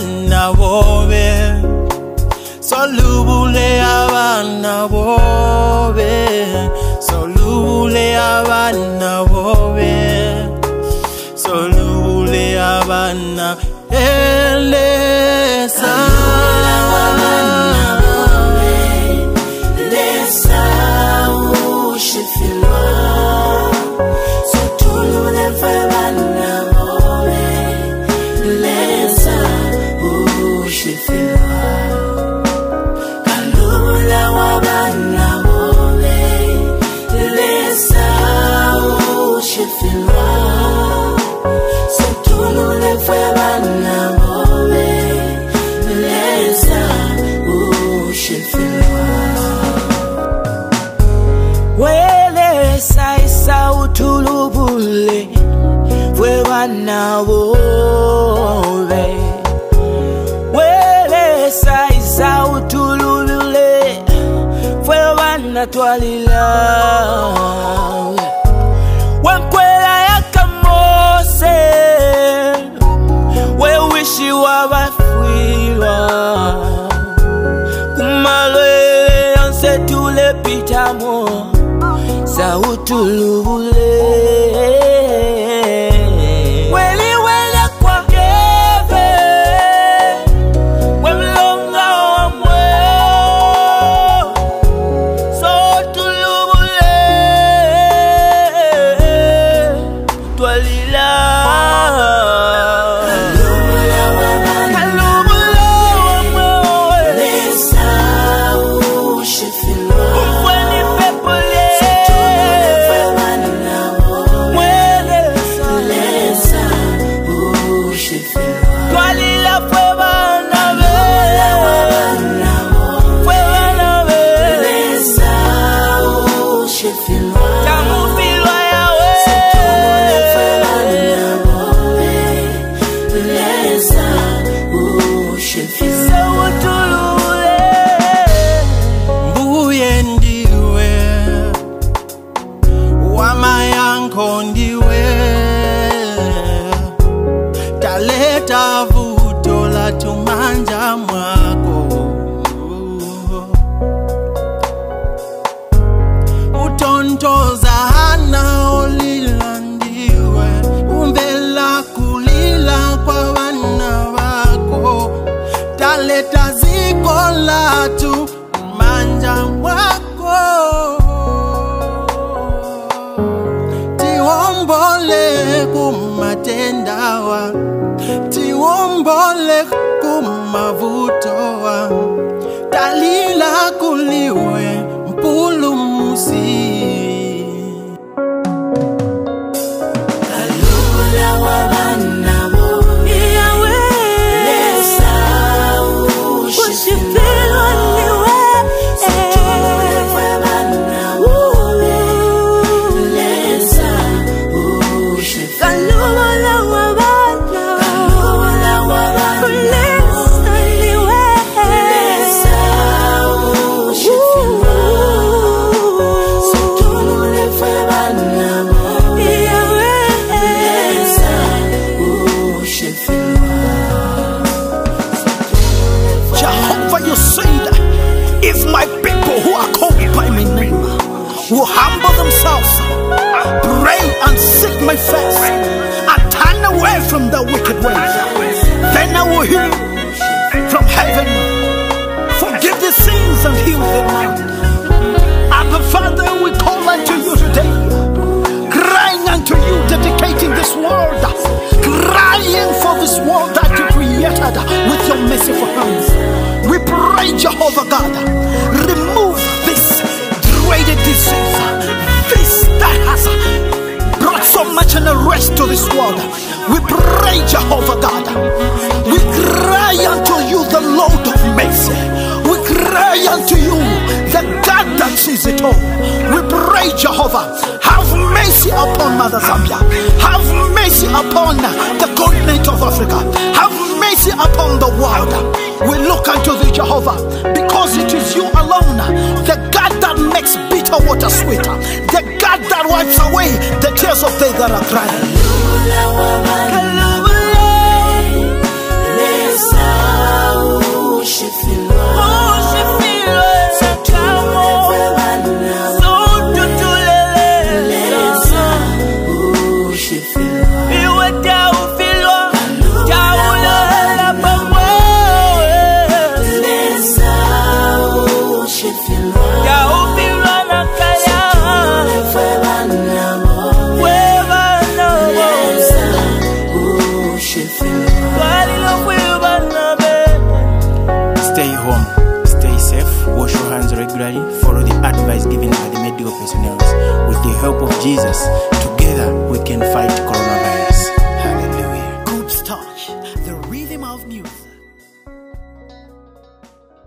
abana bobe solubule abana bobe solubule abana bobe solubule abana. Ele na wowe wele sa saiza utululule fwe wanatwalila wankwela yakamose wewishi anse kumalwele yonse sa sautululule kumatendawa tiwombole kumavutowa. Talila kuliwe mpulumusi. Kalula this world. We pray, Jehovah God. We cry unto you, the Lord of mercy. We cry unto you, the God that sees it all. We pray, Jehovah, have mercy upon Mother Zambia. Have mercy upon the continent of Africa. Have mercy upon the world. We look unto thee, Jehovah, because it is you alone, the God that makes bitter water sweeter, the God that wipes away the tears of they that are crying. 让我们 the advice given by the medical personnel. With the help of Jesus, together we can fight coronavirus.